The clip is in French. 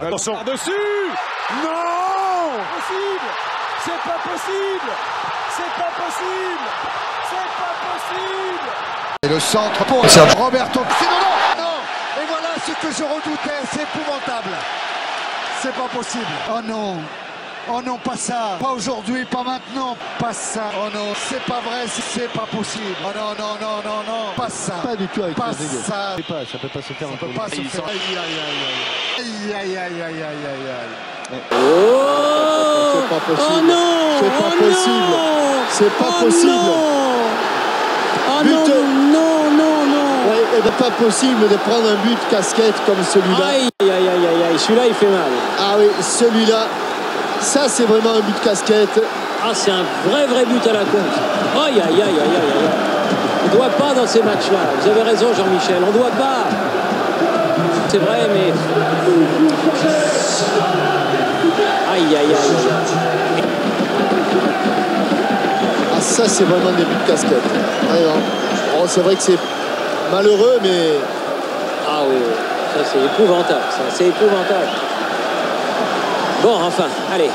Attention. Par-dessus Non Possible C'est pas possible C'est pas possible C'est pas possible Et le centre pour Roberto. C'est non, non, non Et voilà ce que je redoutais, c'est épouvantable. C'est pas possible. Oh non Oh non, pas ça. Pas aujourd'hui, pas maintenant. Pas ça. Oh non, c'est pas vrai, c'est pas possible. Oh non, non, non, non, non. Pas ça. Pas du tout avec Pas ça. Ça ça peut pas se faire Ça peut pas deux. se faire. Aïe, aïe, aïe, aïe. Aïe, aïe, aïe, aïe, aïe, aïe. Oh C'est pas possible. C'est pas possible. C'est pas possible. non Oh non, non, non, non Ouais, et pas possible de prendre un but casquette comme celui-là. Aïe, aïe, aïe, aïe, aïe, celui-là il fait mal. Ah oui, celui-là, ça c'est vraiment un but casquette. Ah, c'est un vrai, vrai but à la compte. Aïe, aïe, aïe, aïe, aïe, aïe. On ne doit pas dans ces matchs-là. Vous avez raison, Jean-Michel, on ne doit pas. C'est vrai, mais. Aïe, aïe, aïe. Ah ça c'est vraiment des buts casquettes. Vraiment. Bon, c'est vrai que c'est malheureux, mais Ah oui, oui. ça c'est épouvantable, ça, c'est épouvantable. Bon, enfin, allez.